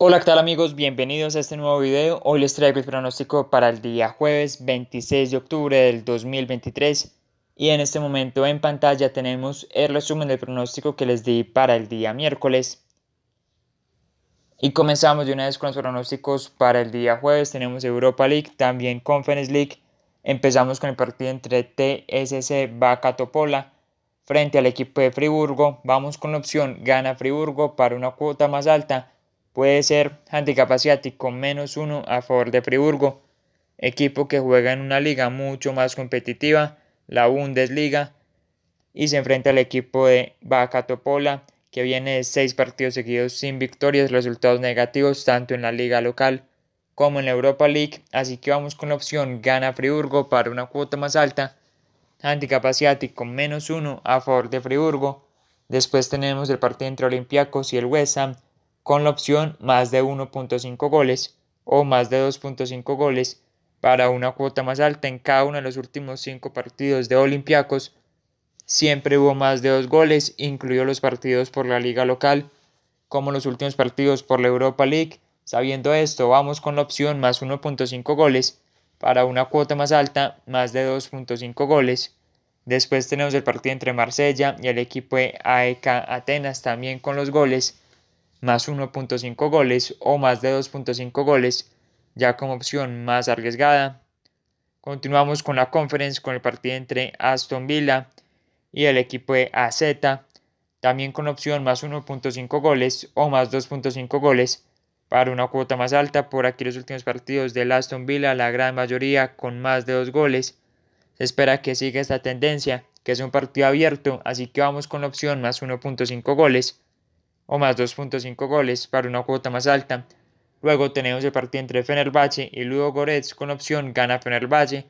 Hola, ¿qué tal amigos? Bienvenidos a este nuevo video. Hoy les traigo el pronóstico para el día jueves 26 de octubre del 2023 y en este momento en pantalla tenemos el resumen del pronóstico que les di para el día miércoles. Y comenzamos de una vez con los pronósticos para el día jueves. Tenemos Europa League, también Conference League. Empezamos con el partido entre TSC Vaca Topola frente al equipo de Friburgo. Vamos con la opción gana Friburgo para una cuota más alta puede ser handicap asiático menos uno a favor de Friburgo, equipo que juega en una liga mucho más competitiva, la Bundesliga, y se enfrenta al equipo de Vaca Topola, que viene de seis partidos seguidos sin victorias, resultados negativos tanto en la liga local como en la Europa League, así que vamos con la opción gana Friburgo para una cuota más alta, handicap asiático menos uno a favor de Friburgo, después tenemos el partido entre Olympiacos y el West Ham, con la opción más de 1.5 goles o más de 2.5 goles para una cuota más alta en cada uno de los últimos 5 partidos de Olympiacos. Siempre hubo más de 2 goles, incluidos los partidos por la liga local, como los últimos partidos por la Europa League. Sabiendo esto, vamos con la opción más 1.5 goles para una cuota más alta, más de 2.5 goles. Después tenemos el partido entre Marsella y el equipo de AEK Atenas también con los goles más 1.5 goles o más de 2.5 goles, ya como opción más arriesgada. Continuamos con la conference con el partido entre Aston Villa y el equipo de AZ, también con opción más 1.5 goles o más 2.5 goles para una cuota más alta por aquí los últimos partidos del Aston Villa, la gran mayoría con más de 2 goles. Se espera que siga esta tendencia, que es un partido abierto, así que vamos con la opción más 1.5 goles o más 2.5 goles para una cuota más alta. Luego tenemos el partido entre Fenerbahce y Ludo Goretz con opción gana Fenerbahce,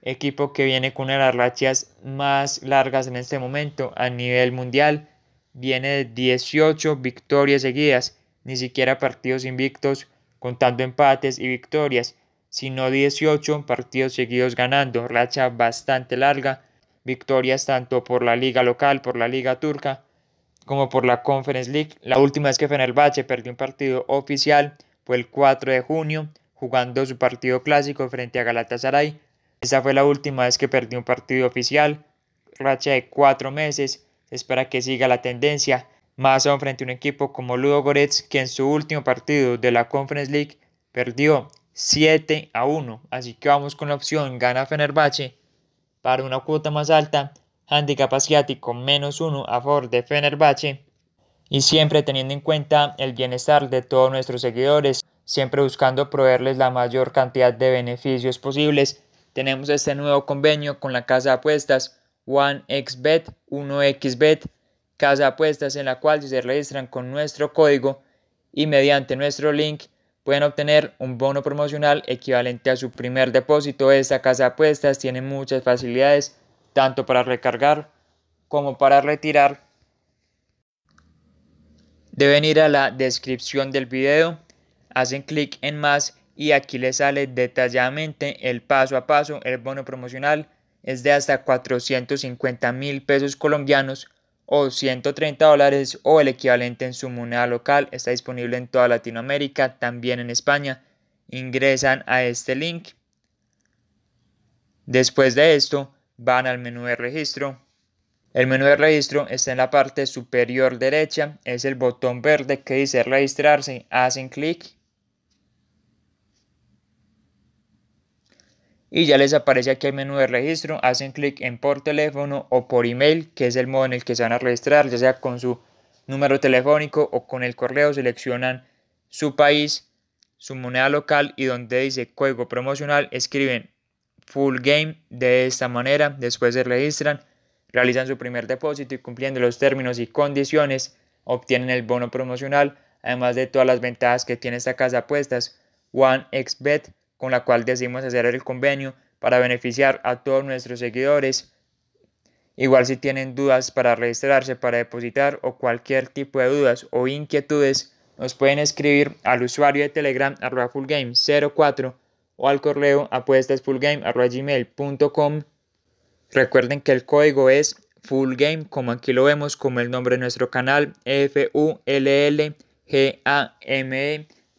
equipo que viene con una de las rachas más largas en este momento a nivel mundial. Viene de 18 victorias seguidas, ni siquiera partidos invictos contando empates y victorias, sino 18 partidos seguidos ganando, racha bastante larga, victorias tanto por la liga local, por la liga turca, como por la Conference League. La última vez que Fenerbahce perdió un partido oficial fue el 4 de junio, jugando su partido clásico frente a Galatasaray. Esa fue la última vez que perdió un partido oficial, racha de cuatro meses. Se espera que siga la tendencia, más aún frente a un equipo como Ludo Goretz, que en su último partido de la Conference League perdió 7 a 1. Así que vamos con la opción gana Fenerbahce para una cuota más alta handicap asiático menos uno a favor de Fenerbahce y siempre teniendo en cuenta el bienestar de todos nuestros seguidores, siempre buscando proveerles la mayor cantidad de beneficios posibles. Tenemos este nuevo convenio con la casa de apuestas OneXBet, 1xBet, casa de apuestas en la cual si se registran con nuestro código y mediante nuestro link pueden obtener un bono promocional equivalente a su primer depósito. Esta casa de apuestas tiene muchas facilidades tanto para recargar como para retirar, deben ir a la descripción del video, hacen clic en más y aquí les sale detalladamente el paso a paso, el bono promocional es de hasta 450 mil pesos colombianos o 130 dólares o el equivalente en su moneda local, está disponible en toda Latinoamérica, también en España. Ingresan a este link. Después de esto, van al menú de registro. El menú de registro está en la parte superior derecha, es el botón verde que dice registrarse, hacen clic. Y ya les aparece aquí el menú de registro, hacen clic en por teléfono o por email, que es el modo en el que se van a registrar, ya sea con su número telefónico o con el correo, seleccionan su país, su moneda local y donde dice código promocional escriben full game de esta manera. Después se registran, realizan su primer depósito y cumpliendo los términos y condiciones obtienen el bono promocional, además de todas las ventajas que tiene esta casa apuestas OneXBet, con la cual decidimos hacer el convenio para beneficiar a todos nuestros seguidores. Igual si tienen dudas para registrarse, para depositar o cualquier tipo de dudas o inquietudes, nos pueden escribir al usuario de Telegram arroba fullgame04 o al correo apuestasfullgame.com. Recuerden que el código es fullgame, como aquí lo vemos, como el nombre de nuestro canal, F-U-L-L-G-A-M-E.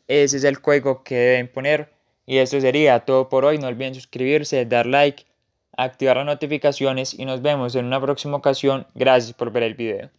ese es el juego que deben poner. Y eso sería todo por hoy. No olviden suscribirse, dar like, activar las notificaciones y nos vemos en una próxima ocasión. Gracias por ver el video.